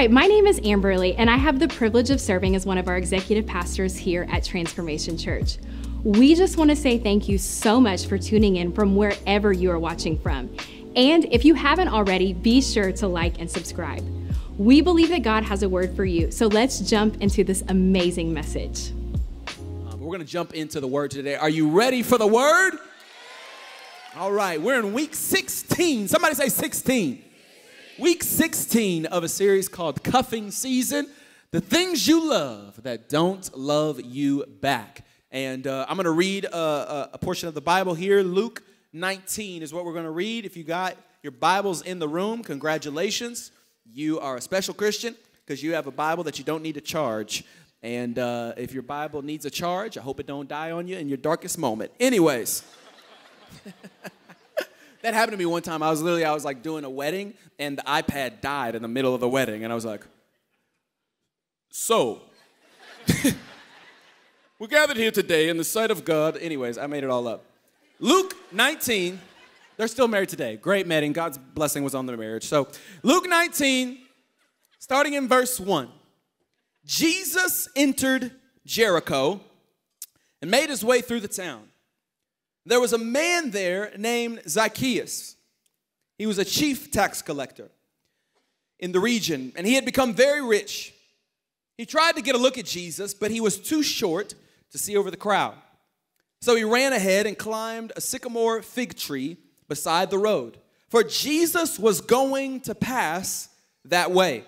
Hi, my name is Amberly, and I have the privilege of serving as one of our executive pastors here at Transformation Church. We just want to say thank you so much for tuning in from wherever you are watching from. And if you haven't already, be sure to like and subscribe. We believe that God has a word for you, so let's jump into this amazing message. Uh, we're going to jump into the word today. Are you ready for the word? All right, we're in week 16. Somebody say 16. Week 16 of a series called Cuffing Season The Things You Love That Don't Love You Back. And uh, I'm going to read a, a, a portion of the Bible here. Luke 19 is what we're going to read. If you got your Bibles in the room, congratulations. You are a special Christian because you have a Bible that you don't need to charge. And uh, if your Bible needs a charge, I hope it don't die on you in your darkest moment. Anyways. That happened to me one time. I was literally, I was like doing a wedding and the iPad died in the middle of the wedding. And I was like, so, we're gathered here today in the sight of God. Anyways, I made it all up. Luke 19, they're still married today. Great wedding. God's blessing was on their marriage. So, Luke 19, starting in verse 1. Jesus entered Jericho and made his way through the town. There was a man there named Zacchaeus. He was a chief tax collector in the region, and he had become very rich. He tried to get a look at Jesus, but he was too short to see over the crowd. So he ran ahead and climbed a sycamore fig tree beside the road, for Jesus was going to pass that way.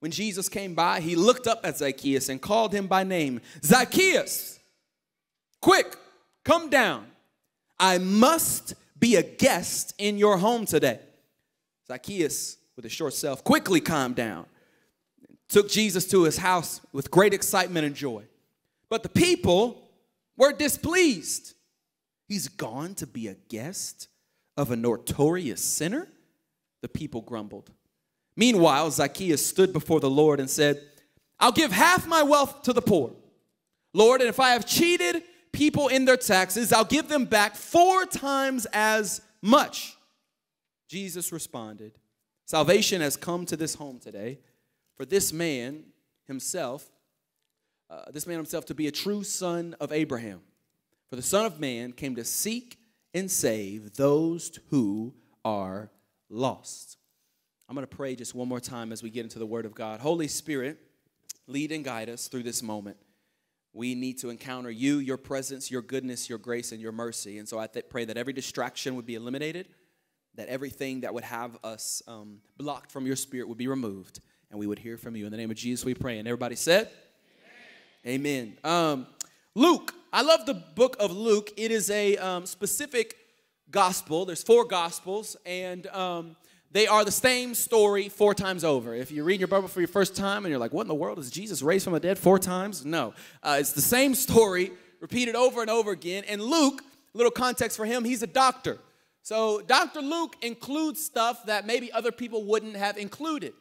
When Jesus came by, he looked up at Zacchaeus and called him by name Zacchaeus, quick, come down. I must be a guest in your home today. Zacchaeus, with a short self, quickly calmed down, took Jesus to his house with great excitement and joy. But the people were displeased. He's gone to be a guest of a notorious sinner? The people grumbled. Meanwhile, Zacchaeus stood before the Lord and said, I'll give half my wealth to the poor. Lord, and if I have cheated people in their taxes, I'll give them back four times as much. Jesus responded, Salvation has come to this home today, for this man himself, uh, this man himself to be a true son of Abraham. For the Son of Man came to seek and save those who are lost. I'm going to pray just one more time as we get into the Word of God. Holy Spirit, lead and guide us through this moment. We need to encounter you, your presence, your goodness, your grace, and your mercy. And so I th- pray that every distraction would be eliminated, that everything that would have us um, blocked from your spirit would be removed, and we would hear from you. In the name of Jesus, we pray. And everybody said, Amen. Amen. Um, Luke, I love the book of Luke. It is a um, specific gospel. There's four gospels, and um, they are the same story four times over. If you're reading your Bible for your first time and you're like, what in the world is Jesus raised from the dead four times? No. Uh, it's the same story repeated over and over again. And Luke, little context for him, he's a doctor. So Dr. Luke includes stuff that maybe other people wouldn't have included.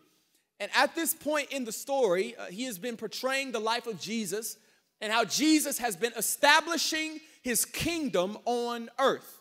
And at this point in the story, uh, he has been portraying the life of Jesus and how Jesus has been establishing his kingdom on earth.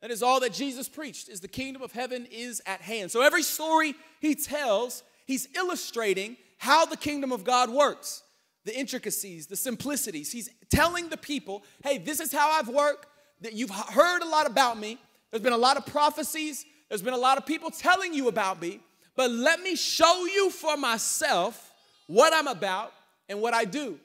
That is all that Jesus preached is the kingdom of heaven is at hand. So every story he tells, he's illustrating how the kingdom of God works. The intricacies, the simplicities. He's telling the people, "Hey, this is how I've worked. That you've heard a lot about me. There's been a lot of prophecies. There's been a lot of people telling you about me, but let me show you for myself what I'm about and what I do."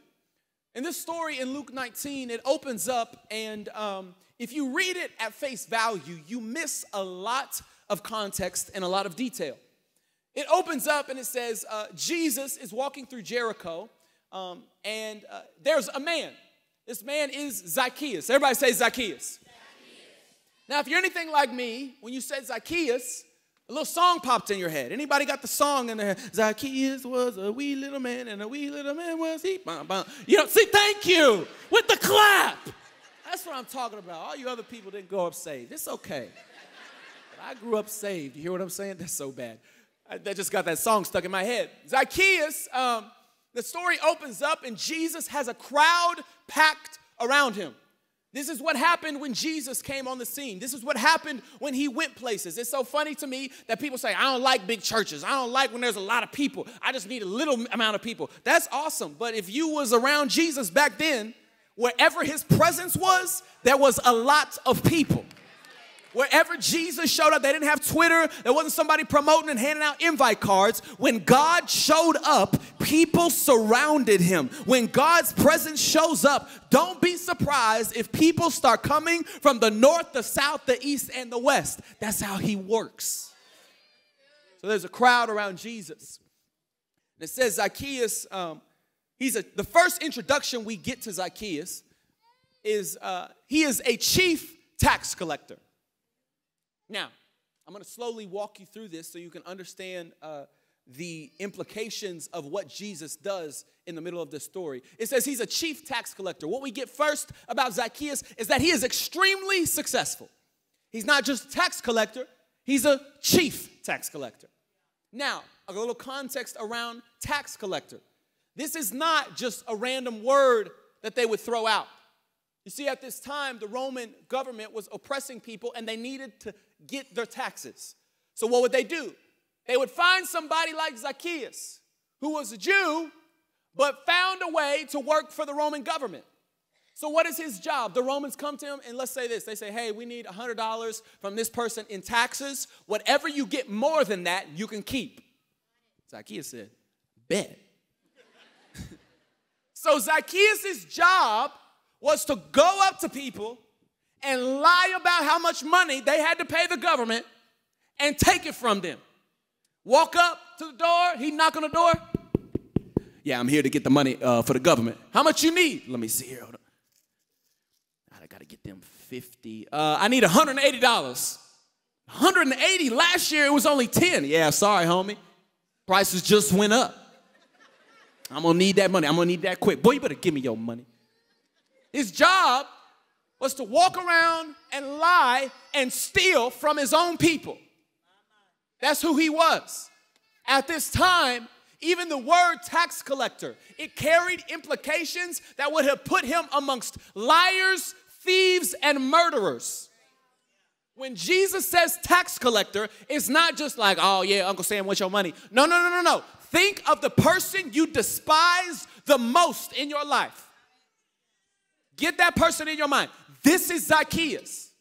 In this story in Luke 19, it opens up and um, if you read it at face value, you miss a lot of context and a lot of detail. It opens up and it says, uh, Jesus is walking through Jericho, um, and uh, there's a man. This man is Zacchaeus. Everybody say Zacchaeus. Zacchaeus. Now, if you're anything like me, when you said Zacchaeus, a little song popped in your head. Anybody got the song in there? Zacchaeus was a wee little man, and a wee little man was he. You know, see, thank you with the clap. That's what I'm talking about. All you other people didn't grow up saved. It's okay. But I grew up saved. You hear what I'm saying? That's so bad. I, just got that song stuck in my head. Zacchaeus, um, the story opens up and Jesus has a crowd packed around him. This is what happened when Jesus came on the scene. This is what happened when he went places. It's so funny to me that people say, I don't like big churches. I don't like when there's a lot of people. I just need a little amount of people. That's awesome. But if you was around Jesus back then, wherever his presence was, there was a lot of people. Wherever Jesus showed up, they didn't have Twitter. There wasn't somebody promoting and handing out invite cards. When God showed up, people surrounded him. When God's presence shows up, don't be surprised if people start coming from the north, the south, the east, and the west. That's how he works. So there's a crowd around Jesus. And it says Zacchaeus, um, he's a, the first introduction we get to Zacchaeus is uh, he is a chief tax collector. Now, I'm going to slowly walk you through this so you can understand uh, the implications of what Jesus does in the middle of this story. It says he's a chief tax collector. What we get first about Zacchaeus is that he is extremely successful. He's not just a tax collector, he's a chief tax collector. Now, a little context around tax collector. This is not just a random word that they would throw out. You see, at this time, the Roman government was oppressing people and they needed to get their taxes. So, what would they do? They would find somebody like Zacchaeus, who was a Jew, but found a way to work for the Roman government. So, what is his job? The Romans come to him and let's say this they say, Hey, we need $100 from this person in taxes. Whatever you get more than that, you can keep. Zacchaeus said, Bet. So, Zacchaeus' job was to go up to people and lie about how much money they had to pay the government and take it from them. Walk up to the door, he knock on the door. Yeah, I'm here to get the money uh, for the government. How much you need? Let me see here. I gotta get them 50. Uh, I need $180. 180. Last year it was only 10. Yeah, sorry, homie. Prices just went up. I'm gonna need that money. I'm gonna need that quick. Boy, you better give me your money. His job was to walk around and lie and steal from his own people. That's who he was. At this time, even the word tax collector, it carried implications that would have put him amongst liars, thieves, and murderers. When Jesus says tax collector, it's not just like, oh yeah, Uncle Sam, what's your money? No, no, no, no, no. Think of the person you despise the most in your life. Get that person in your mind. This is Zacchaeus.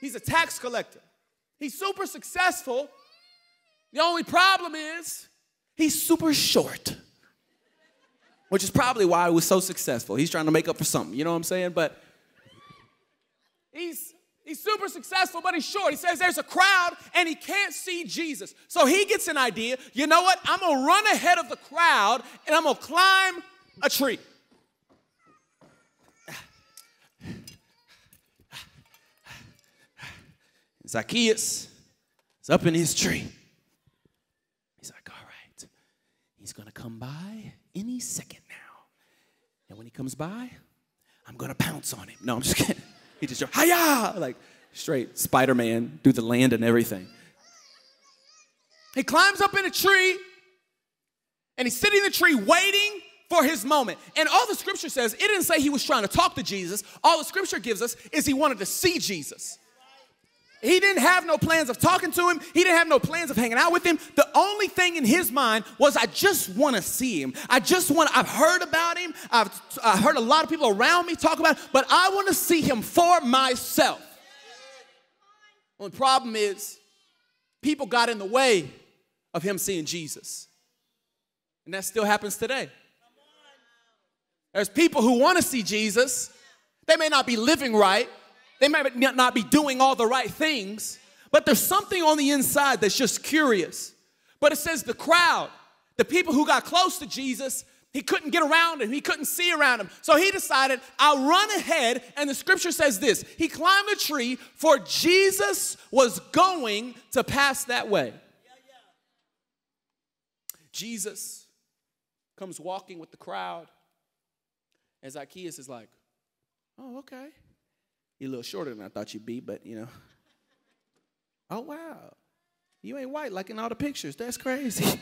He's a tax collector. He's super successful. The only problem is he's super short, which is probably why he was so successful. He's trying to make up for something, you know what I'm saying? But he's He's super successful, but he's short. He says there's a crowd and he can't see Jesus. So he gets an idea. You know what? I'm gonna run ahead of the crowd and I'm gonna climb a tree. Zacchaeus is up in his tree. He's like, all right, he's gonna come by any second now. And when he comes by, I'm gonna pounce on him. No, I'm just kidding. He just, hiya, like straight Spider Man through the land and everything. He climbs up in a tree and he's sitting in the tree waiting for his moment. And all the scripture says, it didn't say he was trying to talk to Jesus. All the scripture gives us is he wanted to see Jesus. He didn't have no plans of talking to him. He didn't have no plans of hanging out with him. The only thing in his mind was, I just want to see him. I just want, I've heard about him. I've, I've heard a lot of people around me talk about it, but I want to see him for myself. The problem is, people got in the way of him seeing Jesus. And that still happens today. There's people who want to see Jesus. They may not be living right, they might not be doing all the right things, but there's something on the inside that's just curious. But it says the crowd, the people who got close to Jesus, he couldn't get around him. He couldn't see around him. So he decided, I'll run ahead. And the scripture says this He climbed a tree, for Jesus was going to pass that way. Jesus comes walking with the crowd. And Zacchaeus is like, Oh, okay. You're a little shorter than I thought you'd be, but you know. Oh, wow. You ain't white like in all the pictures. That's crazy.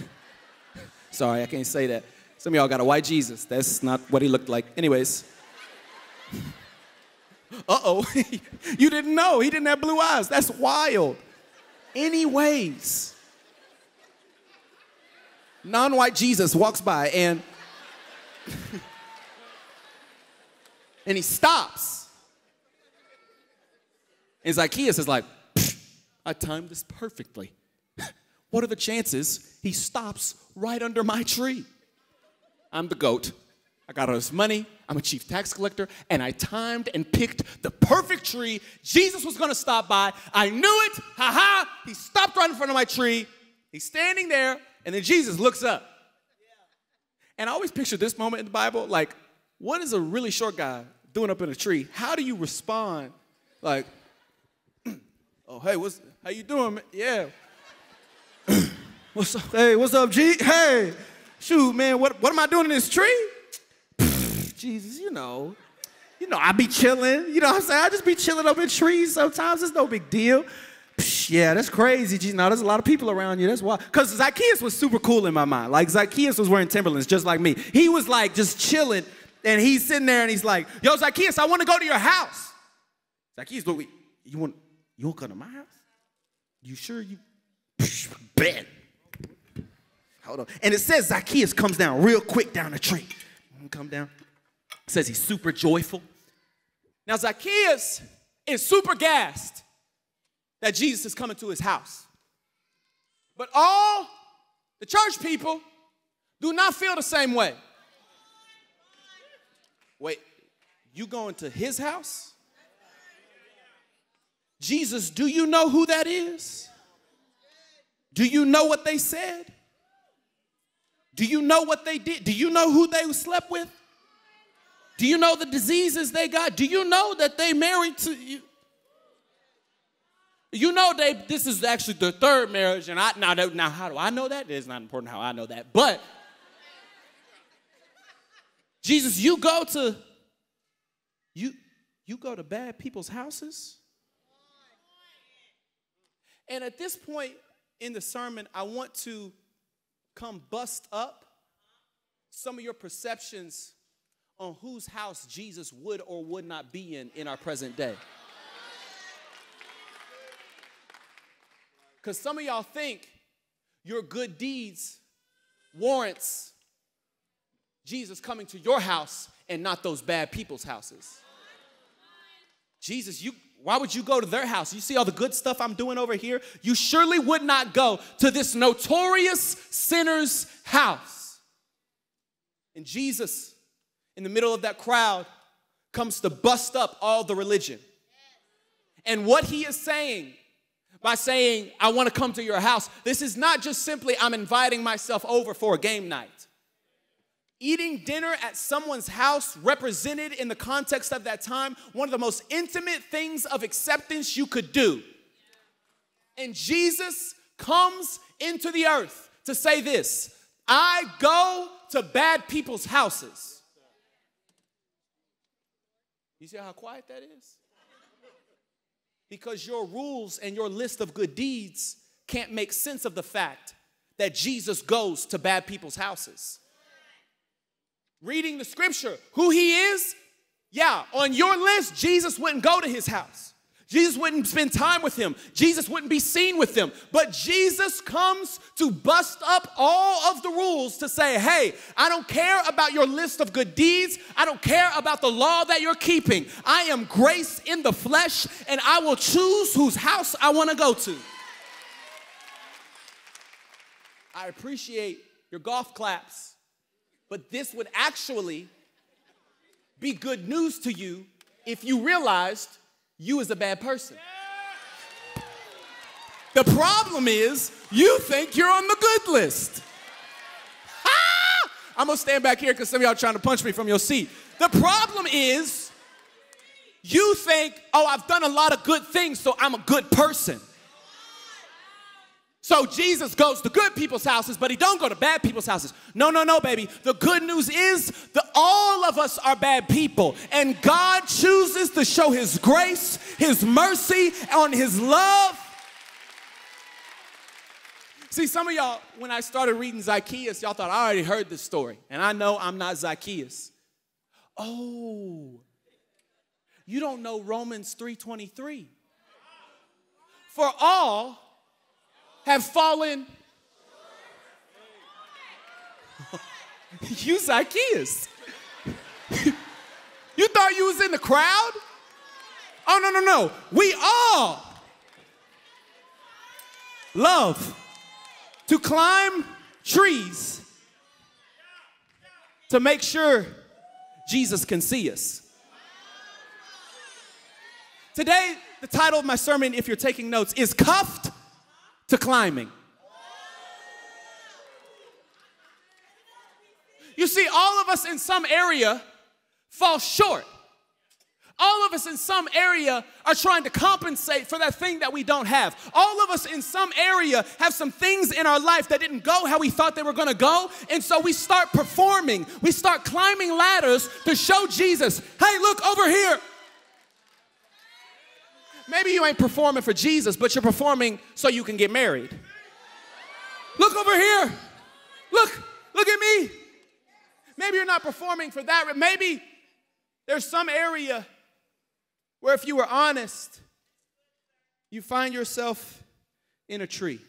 Sorry, I can't say that. Some of y'all got a white Jesus. That's not what he looked like. Anyways. Uh oh, you didn't know. He didn't have blue eyes. That's wild. Anyways, non white Jesus walks by and, and he stops. And Zacchaeus is like, I timed this perfectly. what are the chances he stops right under my tree? I'm the goat. I got all this money. I'm a chief tax collector, and I timed and picked the perfect tree. Jesus was gonna stop by. I knew it. Ha ha. He stopped right in front of my tree. He's standing there, and then Jesus looks up. And I always picture this moment in the Bible like, what is a really short guy doing up in a tree? How do you respond? Like, oh, hey, what's, how you doing? Man? Yeah. what's up? Hey, what's up, G? Hey, shoot, man, what, what am I doing in this tree? Jesus, you know, you know, I be chilling. You know what I'm saying? I just be chilling up in trees sometimes. It's no big deal. Psh, yeah, that's crazy. You now there's a lot of people around you. That's why. Because Zacchaeus was super cool in my mind. Like, Zacchaeus was wearing Timberlands just like me. He was like just chilling, and he's sitting there and he's like, Yo, Zacchaeus, I want to go to your house. Zacchaeus, we, you want, you want to come to my house? You sure you, bet. Hold on. And it says Zacchaeus comes down real quick down the tree. Come down says he's super joyful. Now, Zacchaeus is super gassed that Jesus is coming to his house. But all the church people do not feel the same way. Wait, you going to his house? Jesus, do you know who that is? Do you know what they said? Do you know what they did? Do you know who they slept with? Do you know the diseases they got? Do you know that they married to you? You know they this is actually their third marriage, and I now now how do I know that? It's not important how I know that, but Jesus, you go to you you go to bad people's houses. And at this point in the sermon, I want to come bust up some of your perceptions on whose house Jesus would or would not be in in our present day. Because some of y'all think your good deeds warrants Jesus coming to your house and not those bad people's houses. Jesus, you why would you go to their house? You see all the good stuff I'm doing over here? You surely would not go to this notorious sinner's house. And Jesus in the middle of that crowd comes to bust up all the religion. And what he is saying by saying, I want to come to your house, this is not just simply, I'm inviting myself over for a game night. Eating dinner at someone's house represented in the context of that time one of the most intimate things of acceptance you could do. And Jesus comes into the earth to say this I go to bad people's houses. You see how quiet that is? Because your rules and your list of good deeds can't make sense of the fact that Jesus goes to bad people's houses. Reading the scripture, who he is, yeah, on your list, Jesus wouldn't go to his house. Jesus wouldn't spend time with him. Jesus wouldn't be seen with them. But Jesus comes to bust up all of the rules to say, hey, I don't care about your list of good deeds. I don't care about the law that you're keeping. I am grace in the flesh, and I will choose whose house I want to go to. I appreciate your golf claps, but this would actually be good news to you if you realized you is a bad person. The problem is, you think you're on the good list. I'm gonna stand back here because some of y'all trying to punch me from your seat. The problem is, you think, oh, I've done a lot of good things, so I'm a good person. So Jesus goes to good people's houses, but he don't go to bad people's houses. No, no, no, baby. The good news is that all of us are bad people, and God chooses to show his grace, his mercy, on his love. See, some of y'all, when I started reading Zacchaeus, y'all thought I already heard this story, and I know I'm not Zacchaeus. Oh, you don't know Romans 3:23. For all have fallen. you Zacchaeus. you thought you was in the crowd? Oh no, no, no. We all love to climb trees to make sure Jesus can see us. Today, the title of my sermon, if you're taking notes, is Cuffed to Climbing. You see, all of us in some area fall short. All of us in some area are trying to compensate for that thing that we don't have. All of us in some area have some things in our life that didn't go how we thought they were gonna go. And so we start performing, we start climbing ladders to show Jesus, hey, look over here. Maybe you ain't performing for Jesus, but you're performing so you can get married. Look over here. Look, look at me. Maybe you're not performing for that. Maybe there's some area where if you were honest, you find yourself in a tree.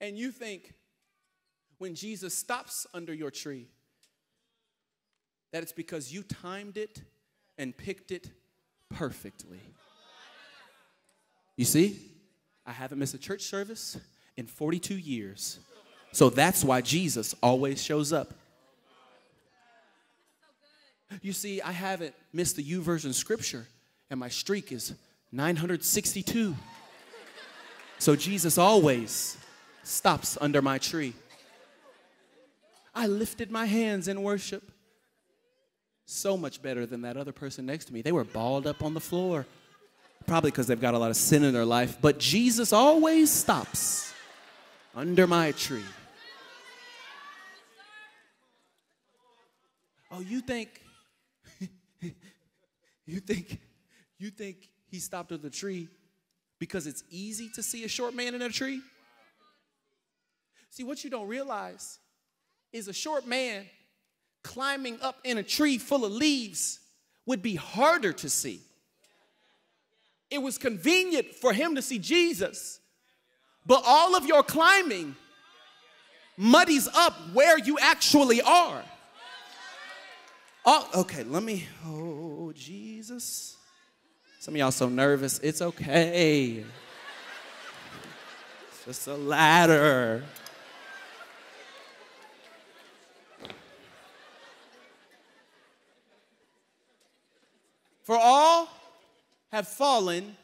And you think when Jesus stops under your tree, that it's because you timed it and picked it perfectly. You see, I haven't missed a church service in 42 years. So that's why Jesus always shows up. You see, I haven't missed the YouVersion scripture, and my streak is 962. So Jesus always stops under my tree. I lifted my hands in worship. So much better than that other person next to me. They were balled up on the floor. Probably because they've got a lot of sin in their life. But Jesus always stops under my tree. Oh, you think you think you think he stopped at the tree because it's easy to see a short man in a tree? See, what you don't realize is a short man climbing up in a tree full of leaves would be harder to see. It was convenient for him to see Jesus, but all of your climbing muddies up where you actually are. Oh, okay, let me. Oh, Jesus. Some of y'all so nervous. It's okay. It's just a ladder. For all have fallen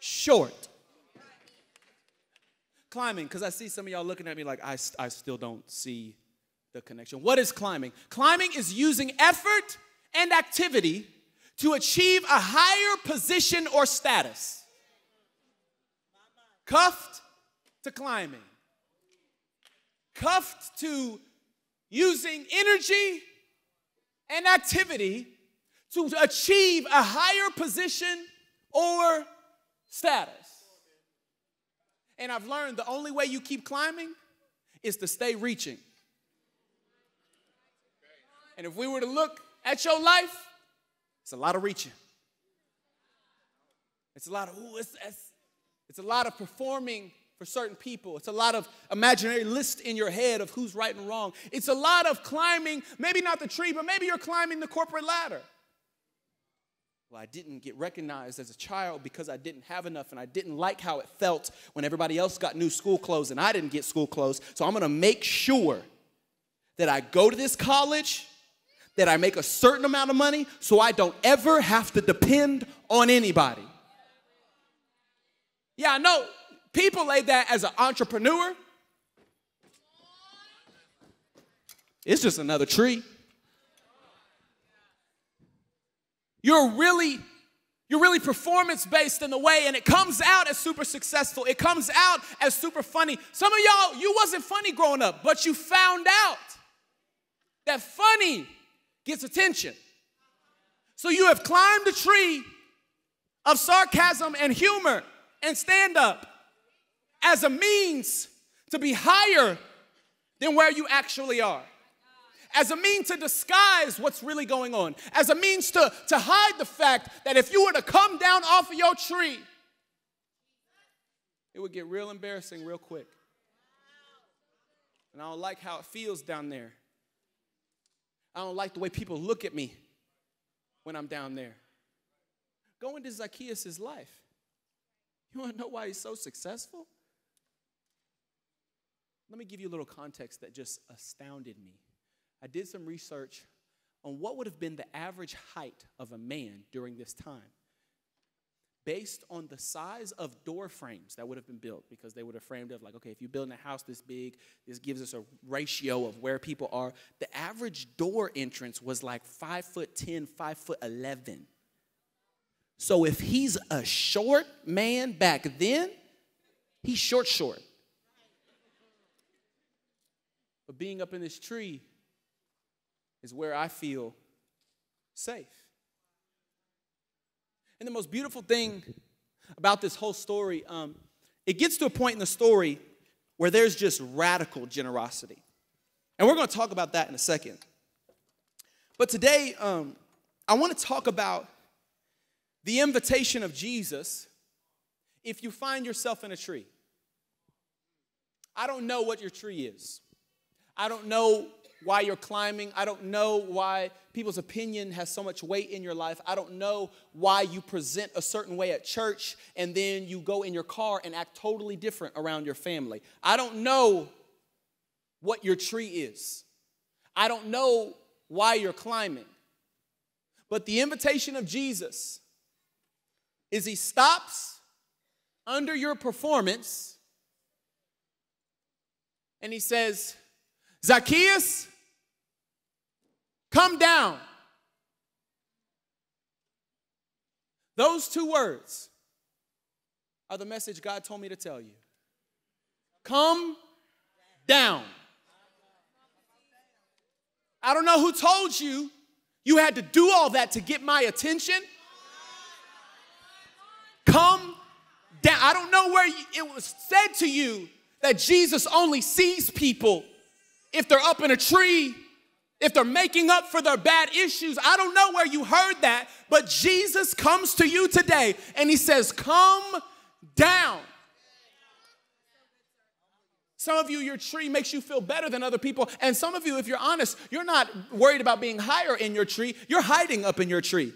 short. Climbing, because I see some of y'all looking at me like I, I still don't see the connection. What is climbing? Climbing is using effort and activity to achieve a higher position or status. Cuffed to climbing. Cuffed to using energy and activity to achieve a higher position or status. And I've learned the only way you keep climbing is to stay reaching. And if we were to look at your life, it's a lot of reaching. It's a lot of, ooh, it's, it's, it's a lot of performing for certain people. It's a lot of imaginary list in your head of who's right and wrong. It's a lot of climbing, maybe not the tree, but maybe you're climbing the corporate ladder. Well, I didn't get recognized as a child because I didn't have enough and I didn't like how it felt when everybody else got new school clothes and I didn't get school clothes. So I'm gonna make sure that I go to this college that I make a certain amount of money so I don't ever have to depend on anybody. Yeah, I know people lay that as an entrepreneur. It's just another tree. You're really you're really performance based in the way and it comes out as super successful. It comes out as super funny. Some of y'all you wasn't funny growing up, but you found out that funny gets attention. So you have climbed the tree of sarcasm and humor and stand up as a means to be higher than where you actually are. As a means to disguise what's really going on, as a means to, to hide the fact that if you were to come down off of your tree, it would get real embarrassing real quick. And I don't like how it feels down there. I don't like the way people look at me when I'm down there. Go into Zacchaeus' life. You want to know why he's so successful? Let me give you a little context that just astounded me. I did some research on what would have been the average height of a man during this time based on the size of door frames that would have been built because they would have framed it like okay if you're building a house this big this gives us a ratio of where people are. The average door entrance was like five foot 10 five foot 11 so if he's a short man back then he's short short. But being up in this tree is where I feel safe. And the most beautiful thing about this whole story, um, it gets to a point in the story where there's just radical generosity. And we're going to talk about that in a second. But today, um, I want to talk about the invitation of Jesus if you find yourself in a tree. I don't know what your tree is. I don't know why you're climbing. I don't know why people's opinion has so much weight in your life. I don't know why you present a certain way at church and then you go in your car and act totally different around your family. I don't know what your tree is. I don't know why you're climbing. But the invitation of Jesus is he stops under your performance and he says, Zacchaeus, come down. Those two words are the message God told me to tell you. Come down. I don't know who told you you had to do all that to get my attention. Come down. I don't know where it was said to you that Jesus only sees people if they're up in a tree, if they're making up for their bad issues. I don't know where you heard that, but Jesus comes to you today and he says, Come down. Some of you, your tree makes you feel better than other people. And some of you, if you're honest, you're not worried about being higher in your tree, you're hiding up in your tree.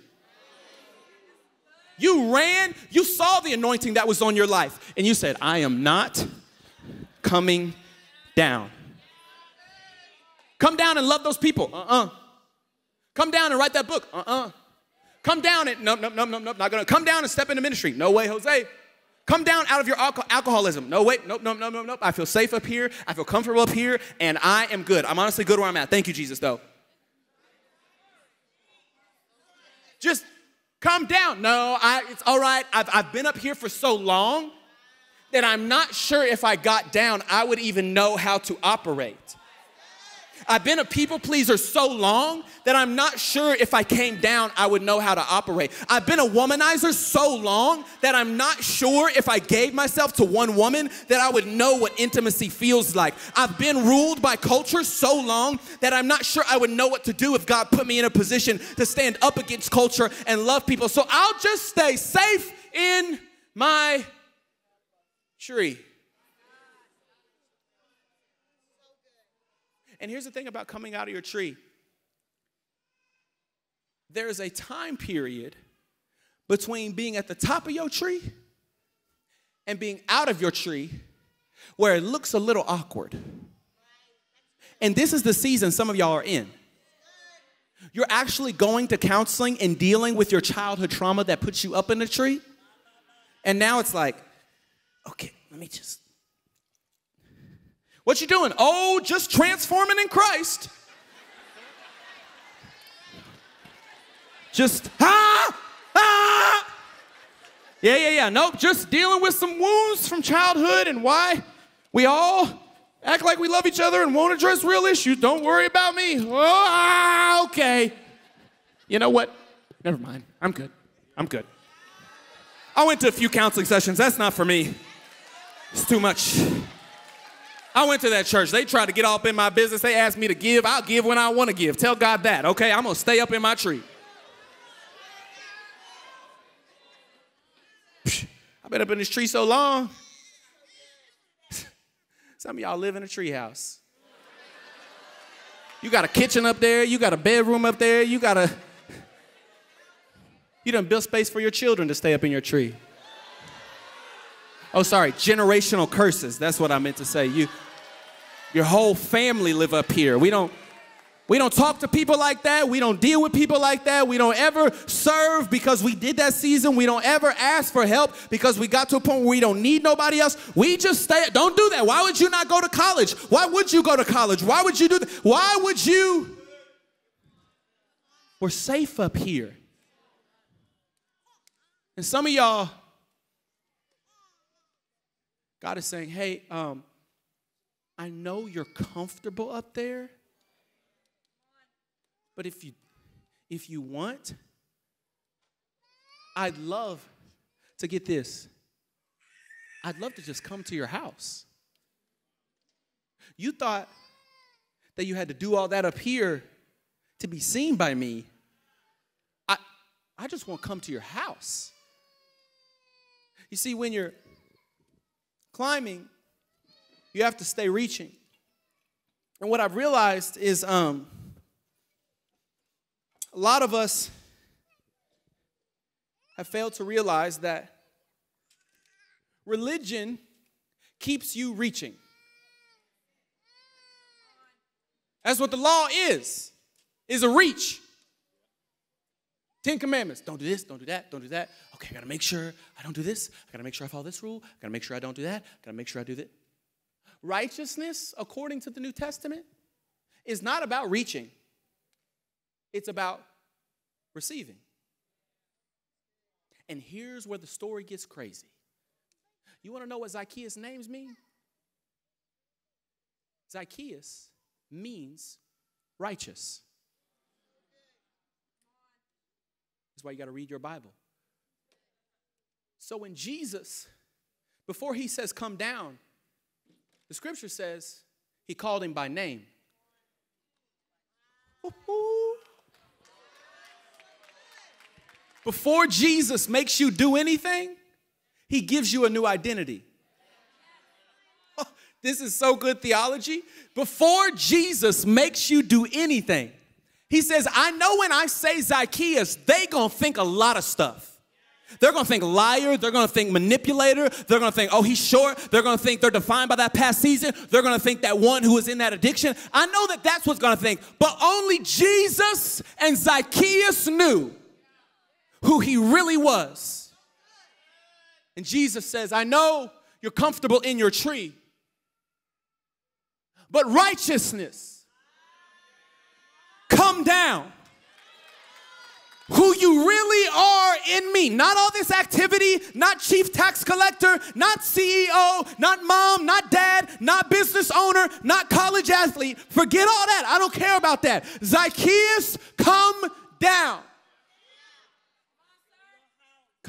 You ran, you saw the anointing that was on your life, and you said, I am not coming down. Come down and love those people. Uh-uh. Come down and write that book. Uh-uh. Come down and no, no, no, no, no, not gonna come down and step into ministry. No way, Jose. Come down out of your alcoholism. No, wait, nope, nope, nope, nope, nope. I feel safe up here. I feel comfortable up here, and I am good. I'm honestly good where I'm at. Thank you, Jesus, though. Just come down. No, I, it's all right. I've, I've been up here for so long that I'm not sure if I got down, I would even know how to operate. I've been a people pleaser so long that I'm not sure if I came down, I would know how to operate. I've been a womanizer so long that I'm not sure if I gave myself to one woman that I would know what intimacy feels like. I've been ruled by culture so long that I'm not sure I would know what to do if God put me in a position to stand up against culture and love people. So I'll just stay safe in my tree. And here's the thing about coming out of your tree there's a time period between being at the top of your tree and being out of your tree where it looks a little awkward. And this is the season some of y'all are in. You're actually going to counseling and dealing with your childhood trauma that puts you up in the tree. And now it's like, okay, let me just what you doing? Oh, just transforming in Christ. Just ah ah. Yeah, yeah, yeah. Nope, just dealing with some wounds from childhood and why we all act like we love each other and won't address real issues. Don't worry about me. Oh, okay. You know what? Never mind. I'm good. I'm good. I went to a few counseling sessions. That's not for me. It's too much. I went to that church. They tried to get up in my business. They asked me to give. I'll give when I want to give. Tell God that, okay? I'm going to stay up in my tree. I've been up in this tree so long. Some of y'all live in a tree house. You got a kitchen up there, you got a bedroom up there, you got a. You done built space for your children to stay up in your tree. Oh, sorry, generational curses. That's what I meant to say. You, your whole family live up here. We don't, we don't talk to people like that. We don't deal with people like that. We don't ever serve because we did that season. We don't ever ask for help because we got to a point where we don't need nobody else. We just stay. Don't do that. Why would you not go to college? Why would you go to college? Why would you do that? Why would you? We're safe up here. And some of y'all, God is saying, hey, um, I know you're comfortable up there, but if you if you want, I'd love to get this. I'd love to just come to your house. You thought that you had to do all that up here to be seen by me. I I just want to come to your house. You see, when you're climbing, you have to stay reaching. And what I've realized is um, a lot of us have failed to realize that religion keeps you reaching. That's what the law is, is a reach. Ten commandments. Don't do this, don't do that, don't do that. Okay, I gotta make sure I don't do this. I gotta make sure I follow this rule. I gotta make sure I don't do that. I gotta make sure I do that. Righteousness, according to the New Testament, is not about reaching, it's about receiving. And here's where the story gets crazy. You wanna know what Zacchaeus' names mean? Zacchaeus means righteous. That's why you got to read your Bible. So when Jesus, before he says, come down, the scripture says he called him by name. Before Jesus makes you do anything, he gives you a new identity. This is so good theology. Before Jesus makes you do anything, he says, I know when I say Zacchaeus, they gonna think a lot of stuff. They're gonna think liar, they're gonna think manipulator, they're gonna think, oh, he's short, they're gonna think they're defined by that past season, they're gonna think that one who is in that addiction. I know that that's what's gonna think, but only Jesus and Zacchaeus knew who he really was. And Jesus says, I know you're comfortable in your tree, but righteousness come down. Who you really are in me. Not all this activity, not chief tax collector, not CEO, not mom, not dad, not business owner, not college athlete. Forget all that. I don't care about that. Zacchaeus, come down.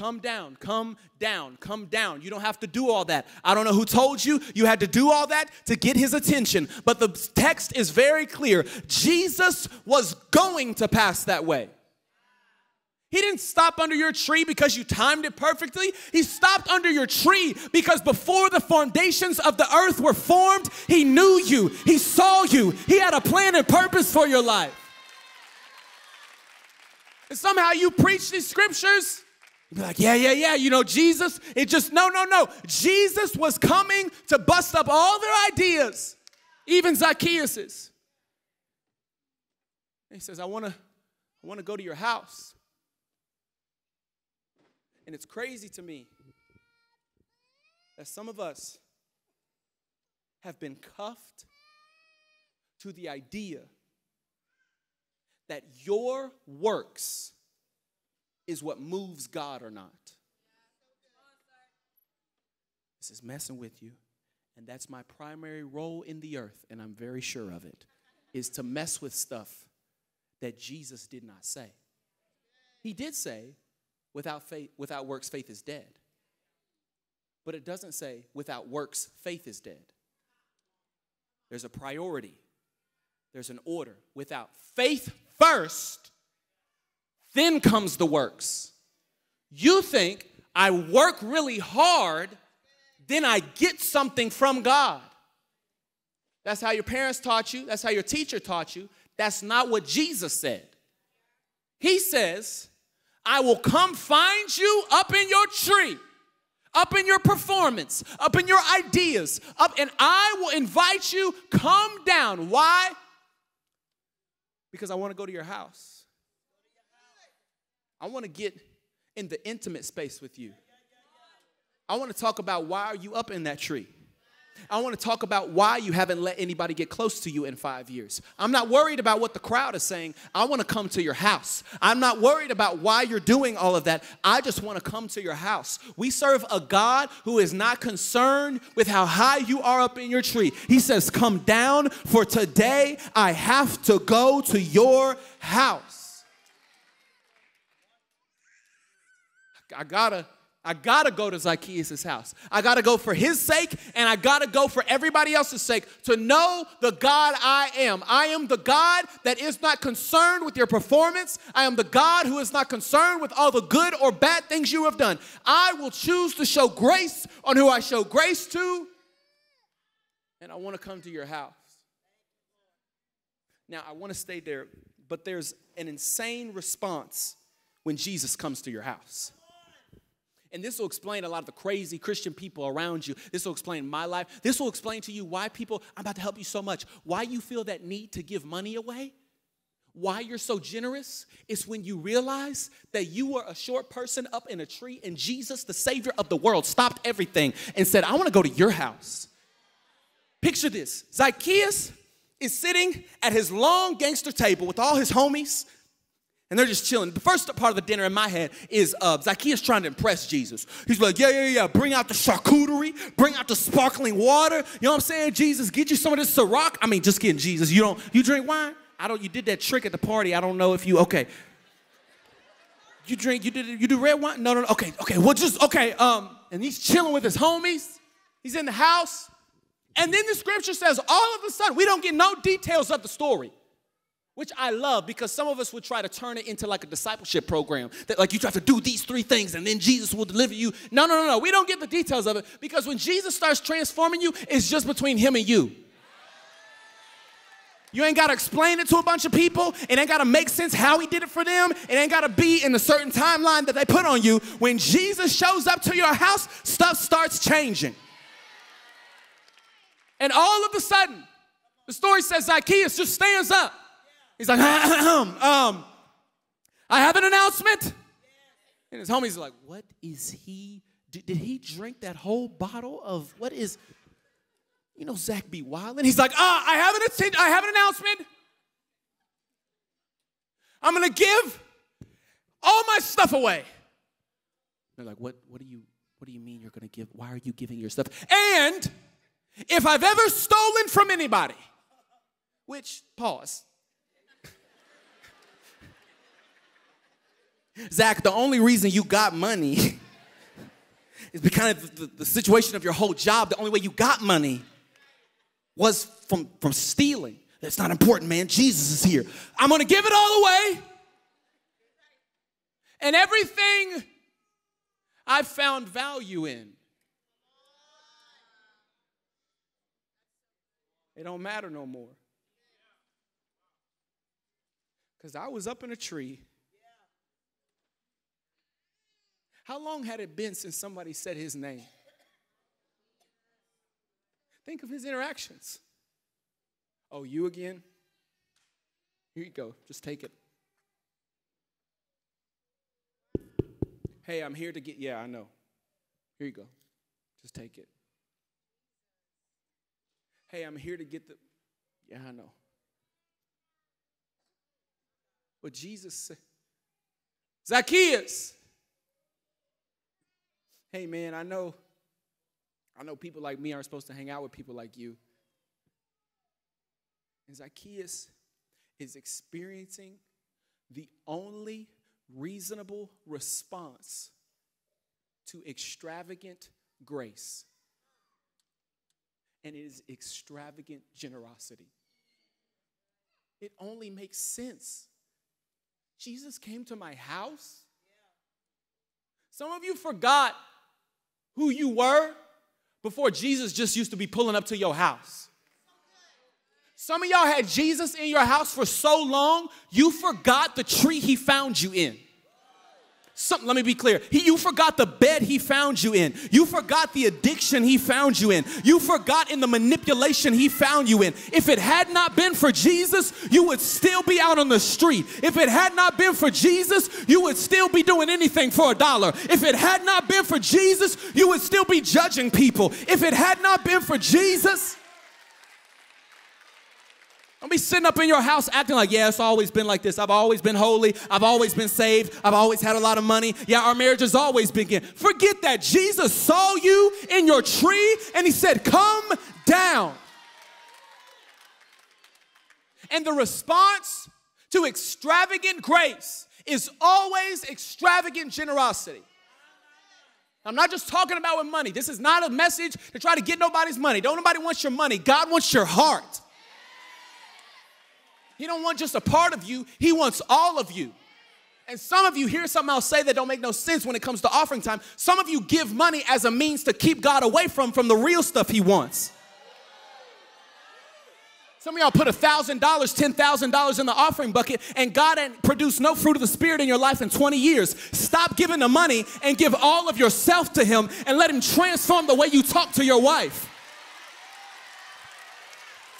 Come down, come down, come down. You don't have to do all that. I don't know who told you you had to do all that to get his attention, but the text is very clear. Jesus was going to pass that way. He didn't stop under your tree because you timed it perfectly. He stopped under your tree because before the foundations of the earth were formed, He knew you, He saw you, He had a plan and purpose for your life. And somehow you preach these scriptures You'd be like, yeah, yeah, yeah, you know, Jesus, it just, no, no, no. Jesus was coming to bust up all their ideas, even Zacchaeus's. he says, I wanna, I wanna go to your house. And it's crazy to me that some of us have been cuffed to the idea that your works is what moves God or not. This is messing with you. And that's my primary role in the earth, and I'm very sure of it, is to mess with stuff that Jesus did not say. He did say, without faith, without works, faith is dead. But it doesn't say, without works, faith is dead. there's a priority, there's an order. Without faith first, then comes the works. You think I work really hard, then I get something from God. That's how your parents taught you, that's how your teacher taught you. That's not what Jesus said. He says, I will come find you up in your tree, up in your performance, up in your ideas, up, and I will invite you, come down. Why? Because I want to go to your house. I want to get in the intimate space with you. I want to talk about why are you up in that tree? I want to talk about why you haven't let anybody get close to you in five years. I'm not worried about what the crowd is saying. I want to come to your house. I'm not worried about why you're doing all of that. I just want to come to your house. We serve a God who is not concerned with how high you are up in your tree. He says, Come down, for today I have to go to your house. I gotta I gotta go to Zacchaeus' house. I gotta go for his sake, and I gotta go for everybody else's sake to know the God I am. I am the God that is not concerned with your performance. I am the God who is not concerned with all the good or bad things you have done. I will choose to show grace on who I show grace to, and I wanna come to your house. Now, I wanna stay there, but there's an insane response when Jesus comes to your house. And this will explain a lot of the crazy Christian people around you. This will explain my life. This will explain to you why people, I'm about to help you so much, why you feel that need to give money away. Why you're so generous is when you realize that you were a short person up in a tree and Jesus, the Savior of the world, stopped everything and said, I want to go to your house. Picture this Zacchaeus is sitting at his long gangster table with all his homies, and they're just chilling. The first part of the dinner in my head is uh, Zacchaeus trying to impress Jesus. He's like, yeah, yeah, yeah, bring out the charcuterie, bring out the sparkling water. You know what I'm saying? Jesus, get you some of this Ciroc. I mean, just kidding, Jesus. You don't, you drink wine? I don't, you did that trick at the party. I don't know if you, okay. You drink, you did, you do red wine? No, no, no. Okay, okay, well, just, okay. Um, and he's chilling with his homies. He's in the house. And then the scripture says, all of a sudden, we don't get no details of the story which I love because some of us would try to turn it into like a discipleship program that like you have to do these three things and then Jesus will deliver you. No, no, no, no. We don't get the details of it because when Jesus starts transforming you, it's just between him and you. You ain't got to explain it to a bunch of people. It ain't got to make sense how he did it for them. It ain't got to be in a certain timeline that they put on you. When Jesus shows up to your house, stuff starts changing. And all of a sudden, the story says Zacchaeus just stands up He's like, um, I have an announcement. And his homies are like, what is he? Did, did he drink that whole bottle of what is, you know, Zach B. wild? And he's like, ah, I have an, I have an announcement. I'm gonna give all my stuff away. They're like, what, what do you, what do you mean you're gonna give? Why are you giving your stuff? And if I've ever stolen from anybody, which, pause, Zach, the only reason you got money is because of the, the, situation of your whole job. The only way you got money was from, from stealing. That's not important, man. Jesus is here. I'm gonna give it all away. And everything I found value in. It don't matter no more. Because I was up in a tree How long had it been since somebody said his name? Think of his interactions. Oh, you again? Here you go. Just take it. Hey, I'm here to get, yeah, I know. Here you go. Just take it. Hey, I'm here to get the, yeah, I know. But Jesus said, Zacchaeus, hey man, I know, I know people like me aren't supposed to hang out with people like you. And Zacchaeus is experiencing the only reasonable response to extravagant grace. and it is extravagant generosity. It only makes sense. Jesus came to my house. Some of you forgot who you were before Jesus just used to be pulling up to your house. Some of y'all had Jesus in your house for so long, you forgot the tree he found you in. Some, let me be clear. He, you forgot the bed he found you in. You forgot the addiction he found you in. You forgot in the manipulation he found you in. If it had not been for Jesus, you would still be out on the street. If it had not been for Jesus, you would still be doing anything for a dollar. If it had not been for Jesus, you would still be judging people. If it had not been for Jesus, don't be sitting up in your house acting like, yeah, it's always been like this. I've always been holy. I've always been saved. I've always had a lot of money. Yeah, our marriage has always been good. Forget that. Jesus saw you in your tree and he said, come down. And the response to extravagant grace is always extravagant generosity. I'm not just talking about with money. This is not a message to try to get nobody's money. Don't nobody wants your money. God wants your heart. He don't want just a part of you, he wants all of you. And some of you hear something I'll say that don't make no sense when it comes to offering time. Some of you give money as a means to keep God away from from the real stuff he wants. Some of y'all put $1,000, $10,000 in the offering bucket, and God ain't produced no fruit of the Spirit in your life in 20 years. Stop giving the money and give all of yourself to Him and let Him transform the way you talk to your wife.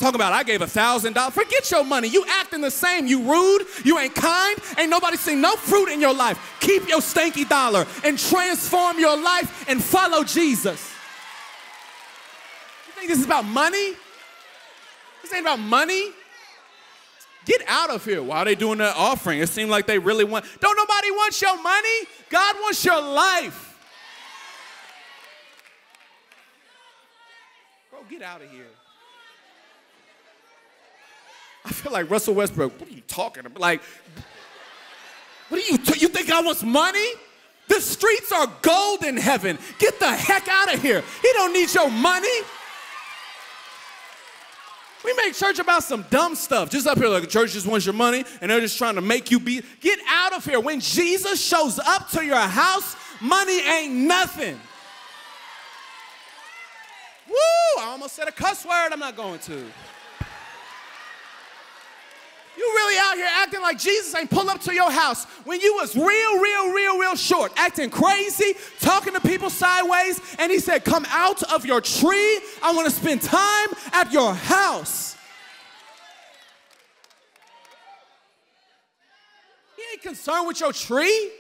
Talking about I gave a thousand dollars. Forget your money. You acting the same. You rude. You ain't kind. Ain't nobody seen no fruit in your life. Keep your stanky dollar and transform your life and follow Jesus. You think this is about money? This ain't about money. Get out of here. Why are they doing that offering? It seemed like they really want. Don't nobody want your money. God wants your life. Bro, get out of here. I feel like Russell Westbrook. What are you talking about? Like, what do you t- you think I want money? The streets are gold in heaven. Get the heck out of here. He don't need your money. We make church about some dumb stuff. Just up here, like the church just wants your money and they're just trying to make you be. Get out of here. When Jesus shows up to your house, money ain't nothing. Woo! I almost said a cuss word. I'm not going to. You really out here acting like Jesus ain't pull up to your house when you was real, real, real, real short, acting crazy, talking to people sideways, and he said, come out of your tree. I want to spend time at your house. He ain't concerned with your tree.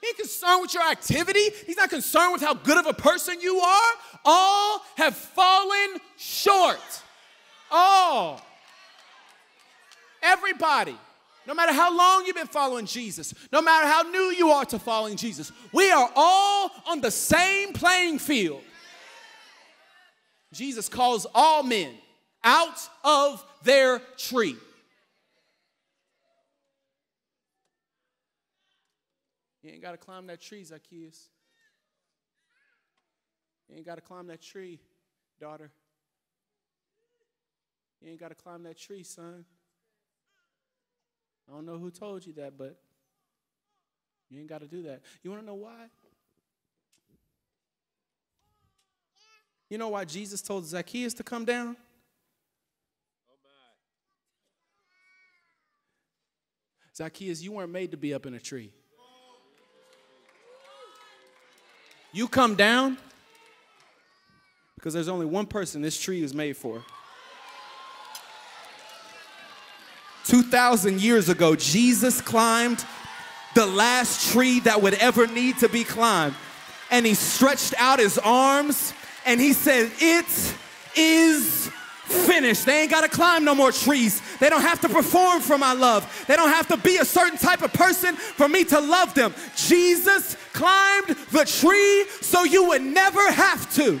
He ain't concerned with your activity. He's not concerned with how good of a person you are. All have fallen short. All. Everybody. No matter how long you've been following Jesus, no matter how new you are to following Jesus, we are all on the same playing field. Jesus calls all men out of their tree. You ain't got to climb that tree, Zacchaeus. You ain't got to climb that tree, daughter. You ain't got to climb that tree, son. I don't know who told you that, but you ain't got to do that. You want to know why? You know why Jesus told Zacchaeus to come down? Zacchaeus, you weren't made to be up in a tree. You come down because there's only one person this tree is made for. 2,000 years ago, Jesus climbed the last tree that would ever need to be climbed. And he stretched out his arms and he said, It is finished. They ain't got to climb no more trees. They don't have to perform for my love. They don't have to be a certain type of person for me to love them. Jesus climbed the tree so you would never have to.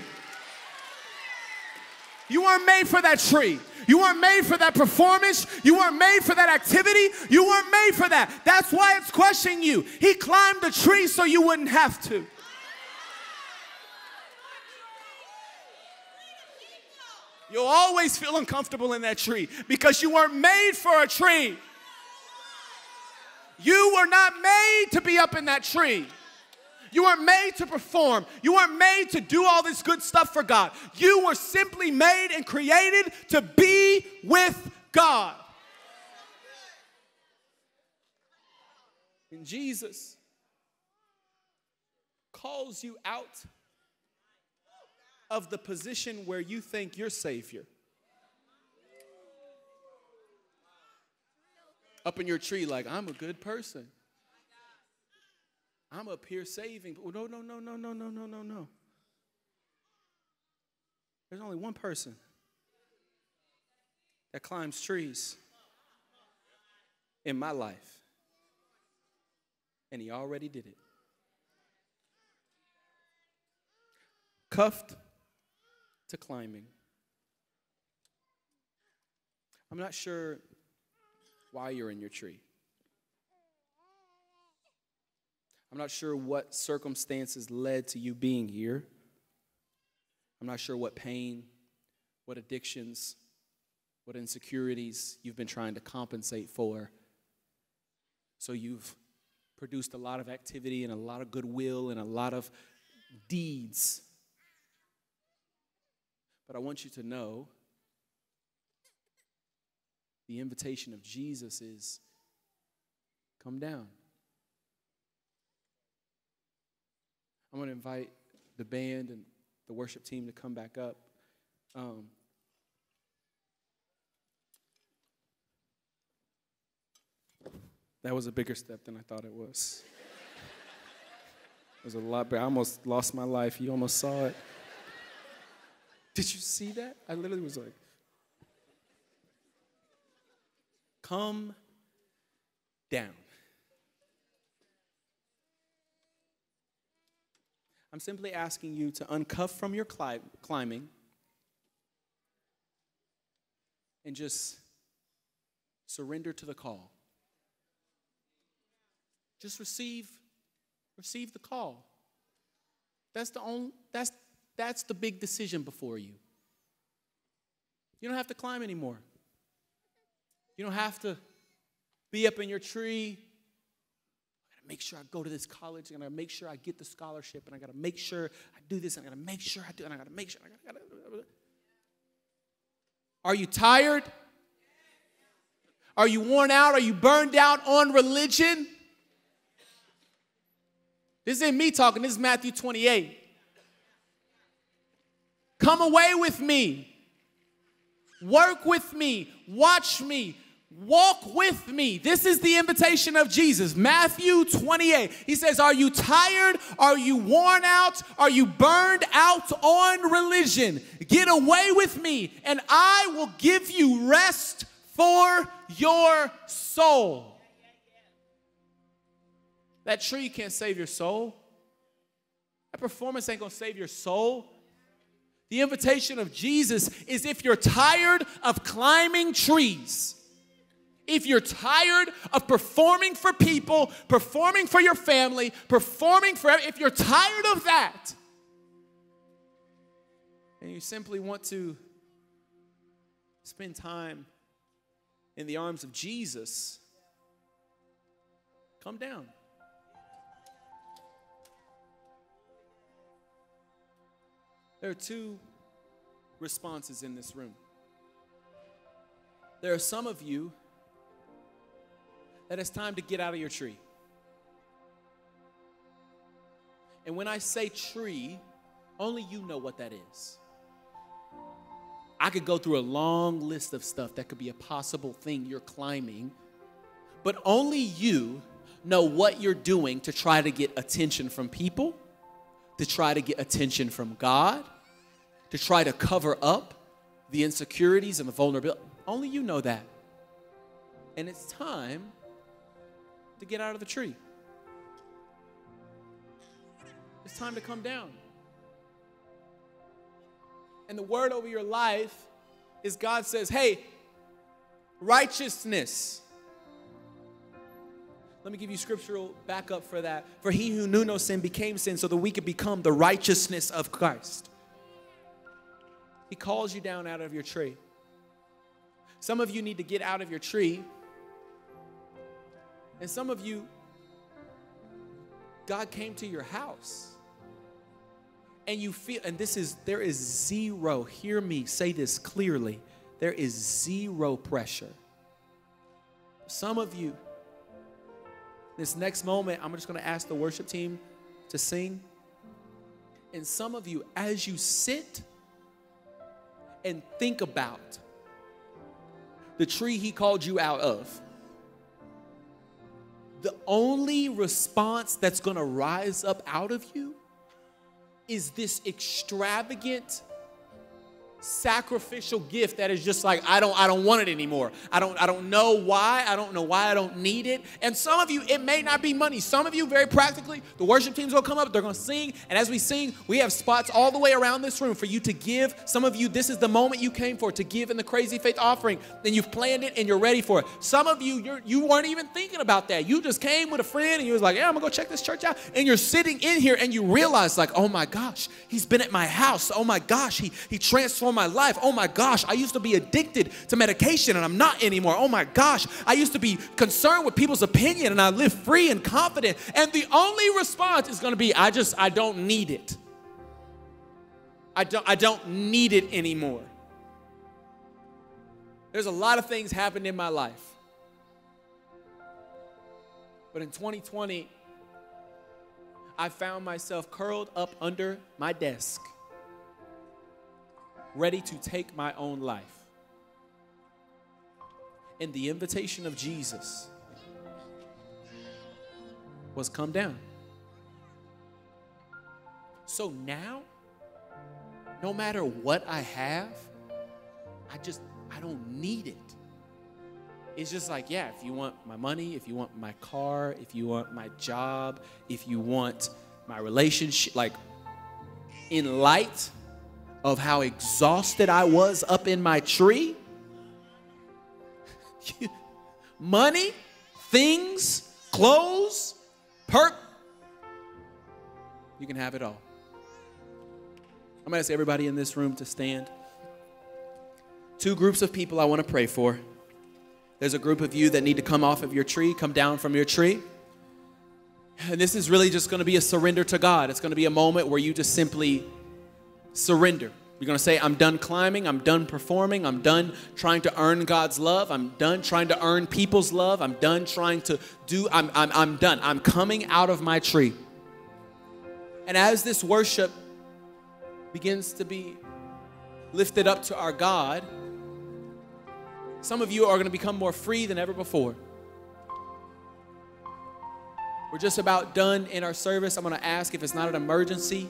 You weren't made for that tree. You weren't made for that performance. You weren't made for that activity. You weren't made for that. That's why it's questioning you. He climbed the tree so you wouldn't have to. You'll always feel uncomfortable in that tree because you weren't made for a tree. You were not made to be up in that tree. You weren't made to perform. You weren't made to do all this good stuff for God. You were simply made and created to be with God. And Jesus calls you out of the position where you think you're Savior. Up in your tree, like, I'm a good person. I'm up here saving. But No, no, no, no, no, no, no, no, no. There's only one person that climbs trees in my life. And he already did it. Cuffed to climbing. I'm not sure why you're in your tree. I'm not sure what circumstances led to you being here. I'm not sure what pain, what addictions, what insecurities you've been trying to compensate for. So you've produced a lot of activity and a lot of goodwill and a lot of deeds but I want you to know the invitation of Jesus is come down. I'm going to invite the band and the worship team to come back up. Um, that was a bigger step than I thought it was. It was a lot bigger. I almost lost my life. You almost saw it. Did you see that? I literally was like, come down. I'm simply asking you to uncuff from your cli- climbing and just surrender to the call. Just receive receive the call. That's the only that's that's the big decision before you. You don't have to climb anymore. You don't have to be up in your tree. Make sure I go to this college, and I gotta make sure I get the scholarship, and I gotta make sure I do this, and I gotta make sure I do, and I gotta make sure. I gotta, gotta. Are you tired? Are you worn out? Are you burned out on religion? This isn't me talking, this is Matthew 28. Come away with me. Work with me. Watch me. Walk with me. This is the invitation of Jesus. Matthew 28. He says, Are you tired? Are you worn out? Are you burned out on religion? Get away with me, and I will give you rest for your soul. That tree can't save your soul. That performance ain't gonna save your soul. The invitation of Jesus is if you're tired of climbing trees, if you're tired of performing for people, performing for your family, performing for, if you're tired of that, and you simply want to spend time in the arms of Jesus, come down. There are two responses in this room. There are some of you that it's time to get out of your tree. And when I say tree, only you know what that is. I could go through a long list of stuff that could be a possible thing you're climbing, but only you know what you're doing to try to get attention from people to try to get attention from God, to try to cover up the insecurities and the vulnerability. Only you know that. And it's time to get out of the tree. It's time to come down. And the word over your life is God says, hey, righteousness let me give you scriptural backup for that. For he who knew no sin became sin so that we could become the righteousness of Christ. He calls you down out of your tree. Some of you need to get out of your tree. And some of you, God came to your house. And you feel, and this is, there is zero, hear me say this clearly, there is zero pressure. Some of you, this next moment, I'm just gonna ask the worship team to sing. And some of you, as you sit and think about the tree he called you out of, the only response that's gonna rise up out of you is this extravagant sacrificial gift that is just like I don't I don't want it anymore. I don't I don't know why. I don't know why I don't need it. And some of you it may not be money. Some of you very practically the worship teams will come up, they're going to sing, and as we sing, we have spots all the way around this room for you to give. Some of you this is the moment you came for to give in the crazy faith offering. Then you've planned it and you're ready for it. Some of you you're you weren't even thinking about that. You just came with a friend and you was like, "Yeah, I'm going to go check this church out." And you're sitting in here and you realize like, "Oh my gosh, he's been at my house. Oh my gosh, he he transformed my life. Oh my gosh, I used to be addicted to medication and I'm not anymore. Oh my gosh, I used to be concerned with people's opinion and I live free and confident. And the only response is going to be, I just, I don't need it. I don't, I don't need it anymore. There's a lot of things happened in my life. But in 2020, I found myself curled up under my desk ready to take my own life. And the invitation of Jesus was come down. So now, no matter what I have, I just, I don't need it. It's just like, yeah, if you want my money, if you want my car, if you want my job, if you want my relationship, like in light of how exhausted I was up in my tree, money, things, clothes, perk, you can have it all. I'm going to ask everybody in this room to stand. Two groups of people I want to pray for. There's a group of you that need to come off of your tree, come down from your tree. And this is really just going to be a surrender to God. It's going to be a moment where you just simply surrender. You're going to say, I'm done climbing. I'm done performing. I'm done trying to earn God's love. I'm done trying to earn people's love. I'm done trying to do, I'm, I'm, I'm done. I'm coming out of my tree. And as this worship begins to be lifted up to our God, some of you are going to become more free than ever before. We're just about done in our service. I'm going to ask if it's not an emergency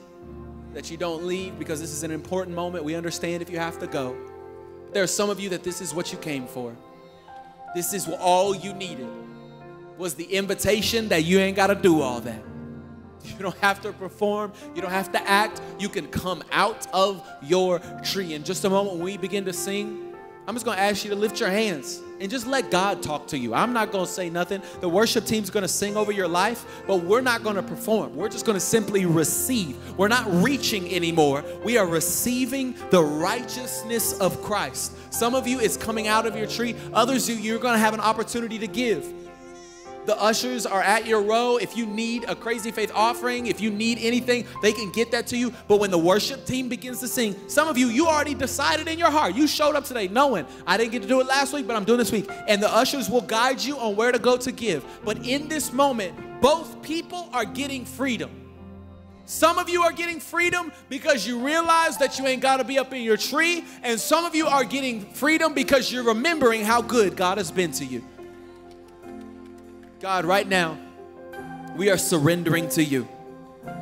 that you don't leave because this is an important moment. We understand if you have to go. There are some of you that this is what you came for. This is all you needed was the invitation that you ain't got to do all that. You don't have to perform. You don't have to act. You can come out of your tree. In just a moment, when we begin to sing, I'm just going to ask you to lift your hands and just let God talk to you. I'm not going to say nothing. The worship team's going to sing over your life, but we're not going to perform. We're just going to simply receive. We're not reaching anymore. We are receiving the righteousness of Christ. Some of you, it's coming out of your tree. Others, you, you're going to have an opportunity to give. The ushers are at your row. If you need a crazy faith offering, if you need anything, they can get that to you. But when the worship team begins to sing, some of you, you already decided in your heart. You showed up today knowing I didn't get to do it last week, but I'm doing this week. And the ushers will guide you on where to go to give. But in this moment, both people are getting freedom. Some of you are getting freedom because you realize that you ain't got to be up in your tree. And some of you are getting freedom because you're remembering how good God has been to you. God, right now, we are surrendering to you.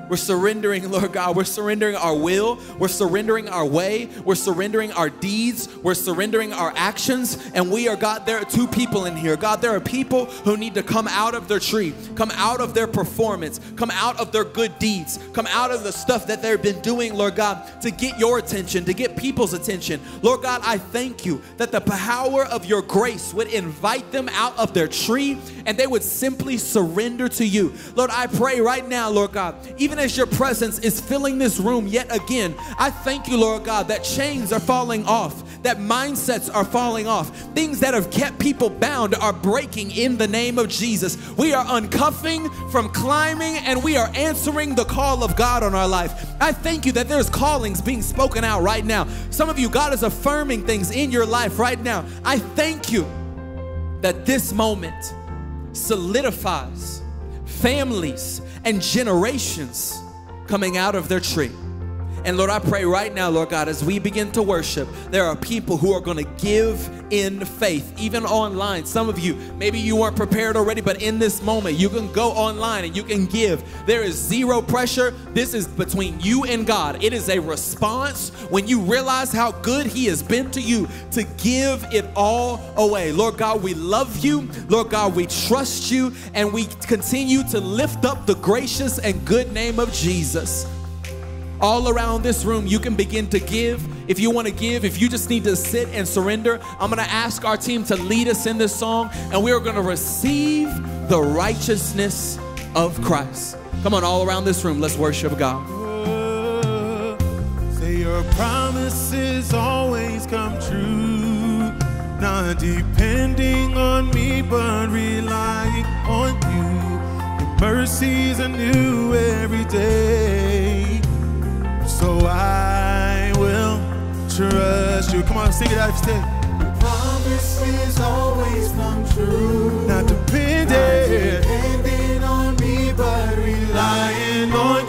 We're surrendering, Lord God. We're surrendering our will. We're surrendering our way. We're surrendering our deeds. We're surrendering our actions. And we are, God, there are two people in here. God, there are people who need to come out of their tree, come out of their performance, come out of their good deeds, come out of the stuff that they've been doing, Lord God, to get your attention, to get people's attention. Lord God, I thank you that the power of your grace would invite them out of their tree and they would simply surrender to you. Lord, I pray right now, Lord God, even even as your presence is filling this room yet again, I thank you, Lord God, that chains are falling off, that mindsets are falling off, things that have kept people bound are breaking in the name of Jesus. We are uncuffing from climbing and we are answering the call of God on our life. I thank you that there's callings being spoken out right now. Some of you, God is affirming things in your life right now. I thank you that this moment solidifies families and generations coming out of their tree. And Lord, I pray right now, Lord God, as we begin to worship, there are people who are going to give in faith, even online. Some of you, maybe you weren't prepared already, but in this moment, you can go online and you can give. There is zero pressure. This is between you and God. It is a response when you realize how good He has been to you to give it all away. Lord God, we love you. Lord God, we trust you, and we continue to lift up the gracious and good name of Jesus all around this room, you can begin to give. If you want to give, if you just need to sit and surrender, I'm going to ask our team to lead us in this song, and we are going to receive the righteousness of Christ. Come on, all around this room, let's worship God. say your promises always come true. Not depending on me, but relying on you. Your mercies are new every day. So I will trust you. Come on, sing it out if you Your promises always come true. Not depending, Not depending on me, but relying on you.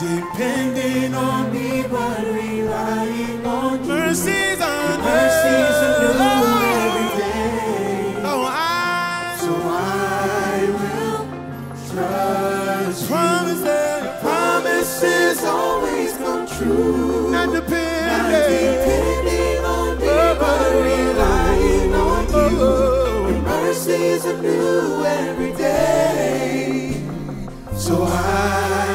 Depending on me, but Relying on you. mercies on Mercies are new every day. Oh, I So I will trust you. promises, Promises always come true. not Not depending. depending on me, but relying on you. Your mercies are new every day. So I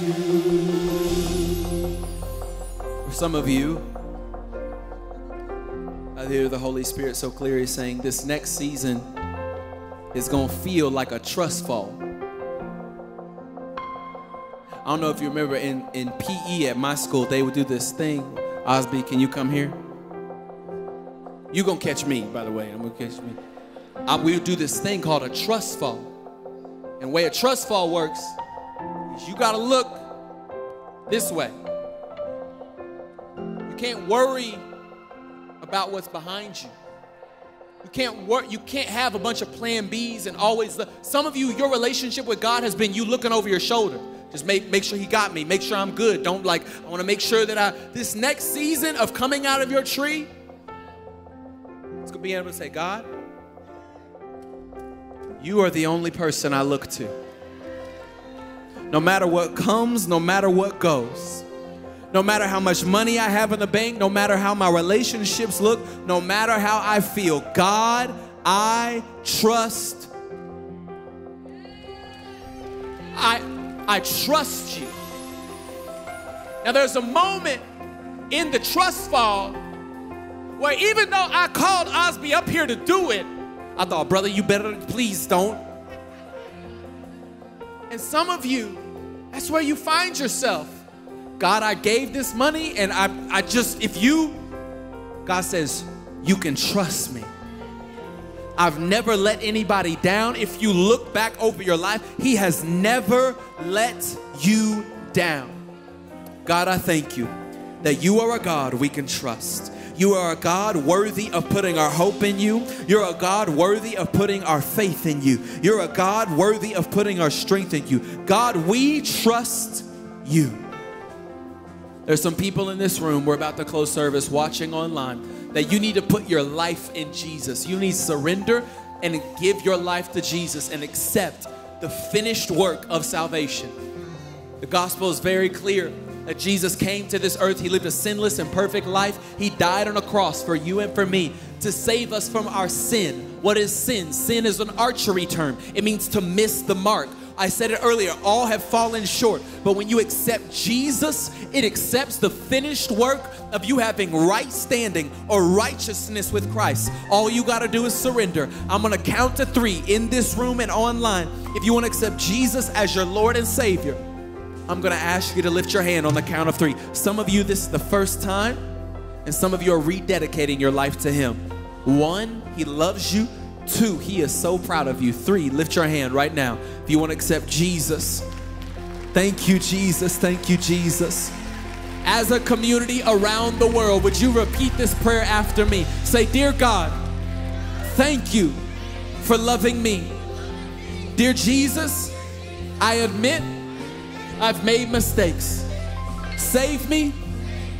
you. For some of you, I hear the Holy Spirit so clearly saying this next season is going to feel like a trust fall. I don't know if you remember in, in PE at my school, they would do this thing. Osby, can you come here? You're going to catch me, by the way. I'm going to catch me. I, we would do this thing called a trust fall. And way a trust fall works you got to look this way. You can't worry about what's behind you. You can't work, you can't have a bunch of plan Bs and always the, some of you, your relationship with God has been you looking over your shoulder. Just make, make sure he got me, make sure I'm good. Don't like, I want to make sure that I this next season of coming out of your tree, it's gonna be able to say, God, you are the only person I look to. No matter what comes, no matter what goes, no matter how much money I have in the bank, no matter how my relationships look, no matter how I feel, God, I trust. I, I trust you. Now, there's a moment in the trust fall where even though I called Osby up here to do it, I thought, brother, you better please don't. And some of you, that's where you find yourself. God, I gave this money, and I, I just, if you, God says, you can trust me. I've never let anybody down. If you look back over your life, He has never let you down. God, I thank you that you are a God we can trust. You are a God worthy of putting our hope in you. You're a God worthy of putting our faith in you. You're a God worthy of putting our strength in you. God, we trust you. There's some people in this room, we're about to close service, watching online, that you need to put your life in Jesus. You need to surrender and give your life to Jesus and accept the finished work of salvation. The gospel is very clear that Jesus came to this earth. He lived a sinless and perfect life. He died on a cross for you and for me to save us from our sin. What is sin? Sin is an archery term, it means to miss the mark. I said it earlier, all have fallen short. But when you accept Jesus, it accepts the finished work of you having right standing or righteousness with Christ. All you got to do is surrender. I'm going to count to three in this room and online. If you want to accept Jesus as your Lord and Savior, I'm going to ask you to lift your hand on the count of three. Some of you, this is the first time, and some of you are rededicating your life to Him. One, He loves you. Two, He is so proud of you. Three, lift your hand right now if you want to accept Jesus. Thank you, Jesus. Thank you, Jesus. As a community around the world, would you repeat this prayer after me? Say, Dear God, thank you for loving me. Dear Jesus, I admit I've made mistakes. Save me,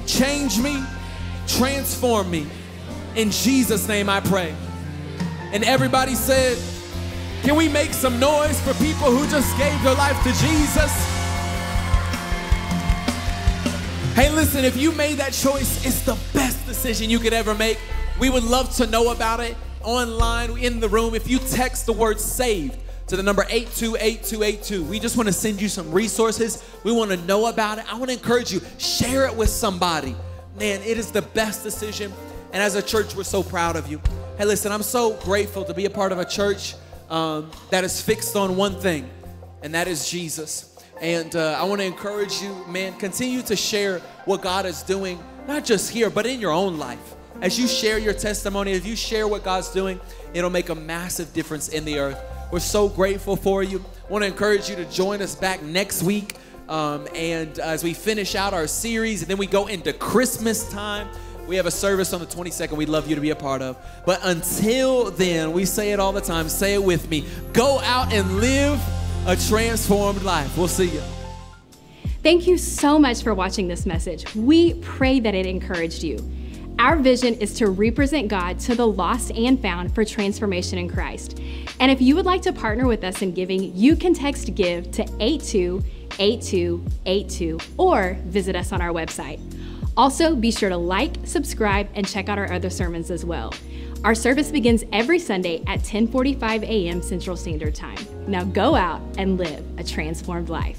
change me, transform me. In Jesus' name I pray. And everybody said, Can we make some noise for people who just gave their life to Jesus? Hey, listen, if you made that choice, it's the best decision you could ever make. We would love to know about it online in the room. If you text the word saved, to the number 828282. We just want to send you some resources. We want to know about it. I want to encourage you, share it with somebody. Man, it is the best decision. And as a church, we're so proud of you. Hey, listen, I'm so grateful to be a part of a church um, that is fixed on one thing, and that is Jesus. And uh, I want to encourage you, man, continue to share what God is doing, not just here, but in your own life. As you share your testimony, if you share what God's doing, it'll make a massive difference in the earth. We're so grateful for you. Want to encourage you to join us back next week. Um, and as we finish out our series, and then we go into Christmas time, we have a service on the 22nd we'd love you to be a part of. But until then, we say it all the time. Say it with me. Go out and live a transformed life. We'll see you. Thank you so much for watching this message. We pray that it encouraged you. Our vision is to represent God to the lost and found for transformation in Christ. And if you would like to partner with us in giving, you can text GIVE to 828282 or visit us on our website. Also, be sure to like, subscribe, and check out our other sermons as well. Our service begins every Sunday at 10:45 a.m. Central Standard Time. Now go out and live a transformed life.